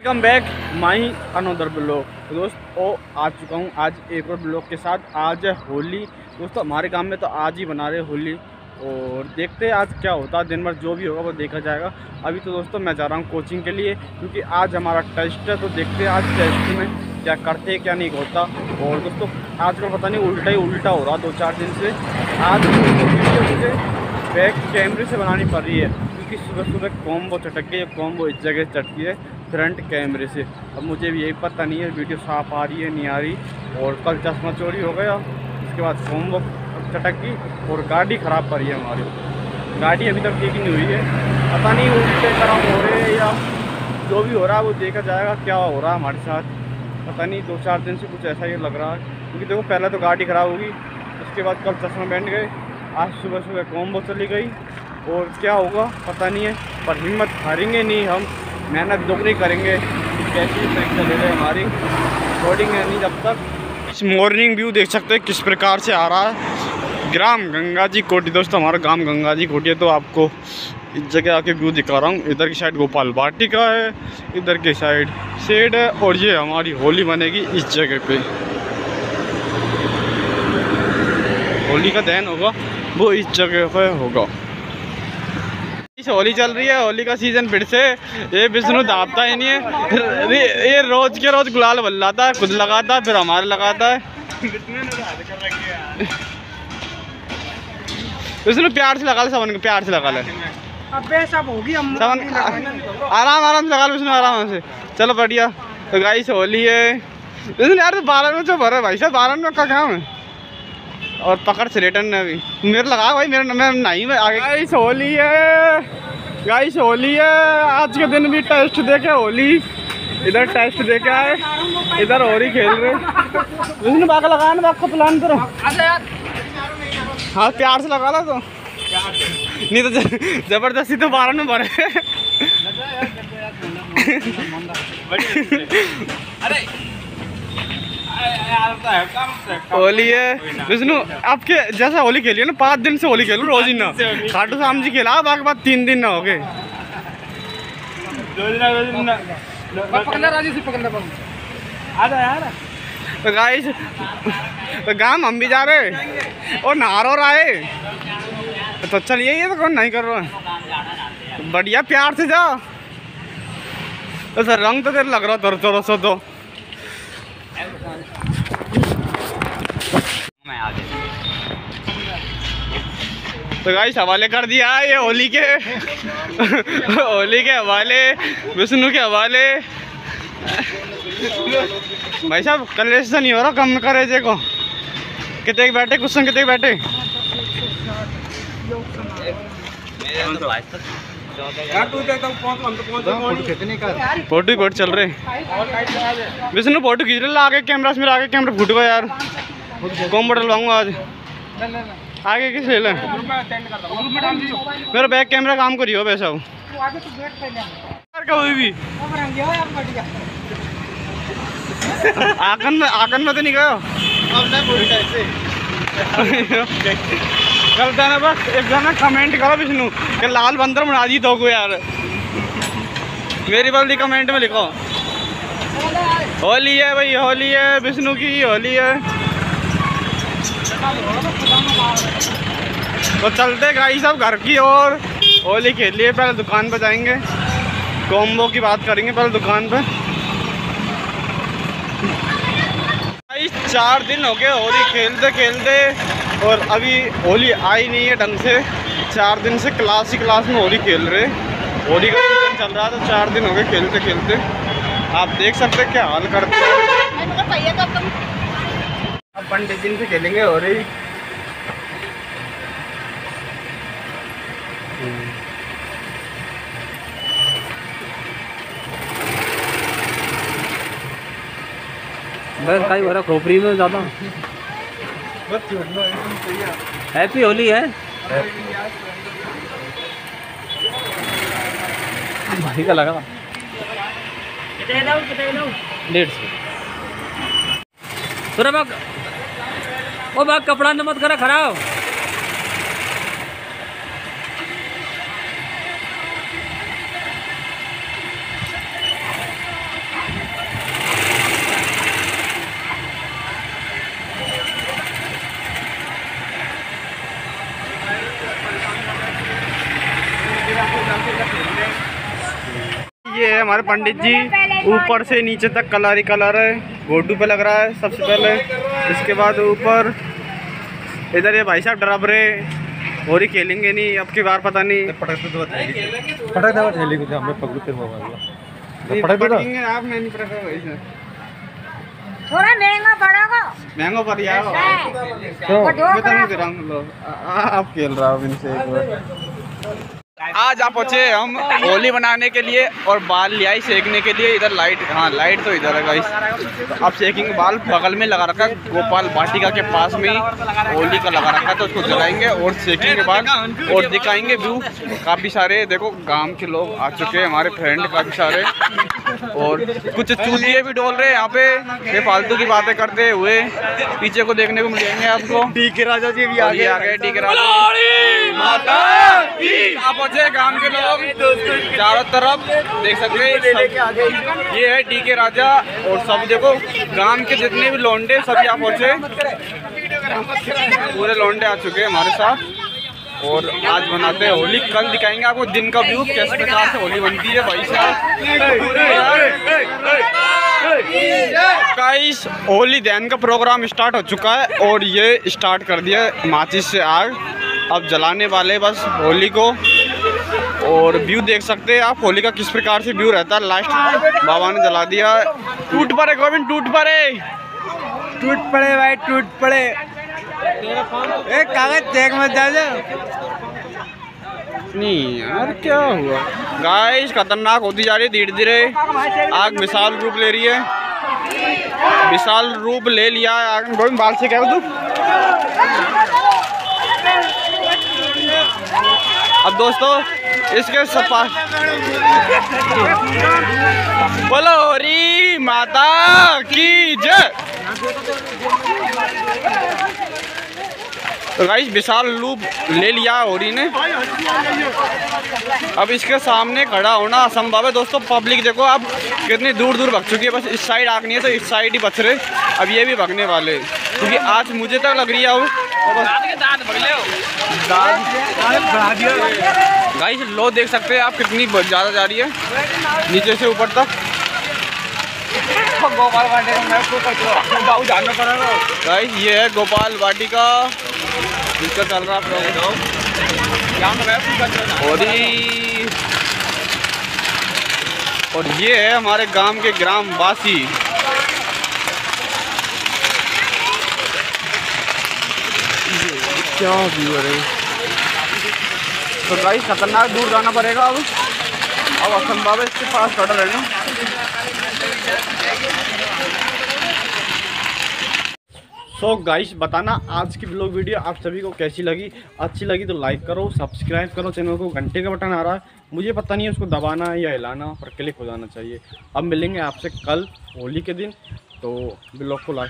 Welcome back my another blog दोस्त, ओ, आ चुका हूँ आज एक और ब्लॉग के साथ। आज है होली। दोस्तों, हमारे गाँव में तो आज ही बना रहे होली। और देखते हैं आज क्या होता। है दिन भर जो भी होगा, वो देखा जाएगा। अभी तो दोस्तों, मैं जा रहा हूँ कोचिंग के लिए, क्योंकि आज हमारा टेस्ट है। तो देखते हैं आज टेस्ट में क्या करते क्या नहीं होता। और दोस्तों आज आजकल पता नहीं, उल्टा ही उल्टा हो रहा दो चार दिन से। आज मुझे बैक कैमरे से बनानी पड़ रही है, क्योंकि सुबह सुबह कॉम्बो चटक गई कॉम्बो इस जगह चटकी है। फ्रंट कैमरे से। अब मुझे भी यही पता नहीं है, वीडियो साफ़ आ रही है, नहीं आ रही, और कल चश्मा चोरी हो गया। उसके बाद कॉम्बो चटक गई और गाड़ी ख़राब पड़ी है हमारी। गाड़ी अभी तक ठीक नहीं हुई है। पता नहीं उल्टे खराब हो रहे हैं या जो भी हो रहा है वो देखा जाएगा, क्या हो रहा है हमारे साथ। पता नहीं, दो चार दिन से कुछ ऐसा ही लग रहा है। क्योंकि देखो, पहले तो गाड़ी ख़राब होगी, उसके बाद कल चश्मा बैठ गए। आज सुबह सुबह कॉम्बो चली गई, और क्या होगा, पता नहीं है, पर हिम्मत हारेंगे नहीं हम। मेहनत दोगुनी करेंगे, कैसी परीक्षा ले रहे हमारी छोड़ेंगे नहीं जब तक। इस मॉर्निंग व्यू देख सकते हैं किस प्रकार से आ रहा है। ग्राम गंगा जी कोटी दोस्तों, हमारा गाँव गंगा जी कोटी है तो आपको इस जगह आके व्यू दिखा रहा हूँ। इधर की साइड गोपाल वाटिका है, इधर की साइड शेड है, और ये हमारी होली बनेगी इस जगह पे। होली का दहन होगा, वो इस जगह पे होगा। होली चल रही है होली का सीज़न फिर से। ये विष्णु दापता ही नहीं है। ये, रोज के रोज गुलाल बल्लाता है खुद लगाता है फिर हमारे लगाता है। विष्णु प्यार से लगा ले सबन को प्यार से लगा ले। अबे सब होगी हम सबन आराम आराम से लगा लो विष्णु आराम से। चलो बढ़िया। तो गाइस होली है। विष्णु यार तो बारह में तो भरे भाई साहब बारह में का काम है और पकड़ से रिटर्न ने अभी। मेरे लगा भाई मेरे मैं नहीं मैं आगे गाइस होली है। गाइस होली है। आज के दिन भी टेस्ट देखे होली। इधर टेस्ट देके आए। इधर होली खेल रहे। विष्णु बाग लगाया ना आपका प्लान करो। हाँ प्यार से लगा ला तो। नहीं तो ज़बरदस्ती तो बारह में भरे। होली है। विष्णु आपके जैसा होली खेली है ना पाँच दिन से होली खेलू रोज ही ना। खाटू शाम जी खेला बाकी बाद तीन दिन ना हो गए। पकड़ना राजू से पकड़ना पकड़ आ जा यार तो गाइस तो गाँव हम भी जा रहे और नहा रो रहा है। तो चलिए ये तो कौन नहीं कर रहा बढ़िया प्यार से जा। तो सर रंग तो तेरे लग रहा तर तरह से तो तो गाइस हवाले कर दिया ये होली के। होली के हवाले, विष्णु के हवाले। भाई साहब, कलेश तो नहीं हो रहा कम करे जे को। कितने बैठे, कुछ कितने बैठे? फ़ोटो फ़ोटो चल रहे। विष्णु, फ़ोटो खींच रहे आगे कैमरा से, मेरा आगे कैमरा फूट गया यार। कौन बटल लाऊँगा आज? आगे किस ले लें। मेरा बैक कैमरा काम करियो हो तो ले यार कभी भी? आकन में आकन में तो नहीं गयो। कल जाना बस एक जाना कमेंट करो विष्णु कि लाल बंदर बना दी दो यार। मेरी बल्दी कमेंट में लिखो। होली है भाई होली है विष्णु की होली है। तो चलते गाई सब घर की और होली खेल लिए पहले दुकान पर जाएँगे। कॉम्बो की बात करेंगे पहले दुकान पर। भाई चार दिन हो गए होली खेलते खेलते और अभी होली आई नहीं है ढंग से। चार दिन से क्लास ही क्लास में होली खेल रहे। होली का सीज़न चल रहा था चार दिन हो गए खेलते खेलते। आप देख सकते क्या हाल करते हैं। अब पंडित दिन से खेलेंगे होली। बस कई बार खोपड़ी में ज़्यादा बस छोड़ना एकदम सही है। हैप्पी होली है। भाई का लगा डेढ़ सौ। बाग ओ बाग कपड़ा न मत करा खराब। हमारे पंडित जी ऊपर से नीचे तक कलर ही कलर है। गोडू पे लग रहा है सबसे पहले। इसके बाद ऊपर इधर ये भाई साहब डराब रहे और ही खेलेंगे नहीं अब की बार पता नहीं। पटक दे ठेली को हमें पकड़ू तेरे मोबाइल नहीं, पटक दे तो। पटकेंगे आप मैं नहीं पटका थोड़ा महँगा पड़ेगा महँगा मैं तो नहीं दे रहा हूँ आप खेल रहा हो इनसे एक बार। आज आप पहुँचे हम होली बनाने के लिए और बाल ले आई सेकने के लिए। इधर लाइट हाँ लाइट तो इधर है गाइस अब सेकेंगे बाल बगल में लगा रखा गोपाल वाटिका के पास में होली का लगा रखा है तो उसको जलाएँगे और सेकेंगे बाल और दिखाएँगे व्यू काफ़ी सारे देखो गाँव के लोग आ चुके हैं हमारे फ्रेंड काफ़ी सारे। और कुछ चूतिए भी डोल रहे हैं यहाँ पे। ये फालतू की बातें करते हुए पीछे को देखने को मिलेंगे आपको। डी के राजा जी भी आ गए। आ गए डी के राजा। माता! आप पहुँचे गाँव के लोग। चारों तरफ़ देख सकते हैं ये है डी के राजा और सब देखो गाँव के जितने भी लौंडे सब यहाँ पहुँचे पूरे लौंडे आ चुके हैं हमारे साथ। और आज बनाते हैं होली। कल दिखाएँगे आपको दिन का व्यू, किस प्रकार से होली बनती है, भाई साहब। गाइस होली दैन का प्रोग्राम स्टार्ट हो चुका है और ये स्टार्ट कर दिया माचिस से आग। अब जलाने वाले बस होली को। और व्यू देख सकते हैं आप होली का किस प्रकार से व्यू रहता है। लास्ट बाबा ने जला दिया। टूट पड़े गोविंद टूट पड़े। टूट पड़े भाई टूट पड़े। एक कागज़ देख मत जा नहीं यार क्या हुआ? गाइस खतरनाक होती जा रही है धीरे धीरे आग विशाल रूप ले रही है। विशाल रूप ले लिया आग। गोविंद बाल से क्या तू अब दोस्तों इसके सपा बोलो हरी माता की जय। तो गाइस विशाल रूप ले लिया होरी ने। अब इसके सामने खड़ा होना असंभव है। दोस्तों पब्लिक देखो, अब कितनी दूर दूर भग चुकी है। बस इस साइड आग नहीं है तो इस साइड ही बच रहे अब ये भी भगने वाले क्योंकि आज मुझे तक लग रही है, अब गाइस लो देख सकते हैं आप कितनी ज़्यादा जा रही है। नीचे से ऊपर तक। गाइस ये है गोपाल वाटिका। इसका चल रहा प्रोग्राम और ये और ये है हमारे गाँव के ग्रामवासी ये क्या व्यू है तो गाइस खतरनाक दूर जाना पड़ेगा अब। अब असंभव है इसके पास खड़ा रहना। सो so गाइस बताना आज की ब्लॉग वीडियो आप सभी को कैसी लगी? अच्छी लगी तो लाइक करो सब्सक्राइब करो चैनल को, घंटे का बटन आ रहा है। मुझे पता नहीं है उसको दबाना या हिलाना पर क्लिक हो जाना चाहिए। अब मिलेंगे आपसे कल होली के दिन तो ब्लॉग को लाइक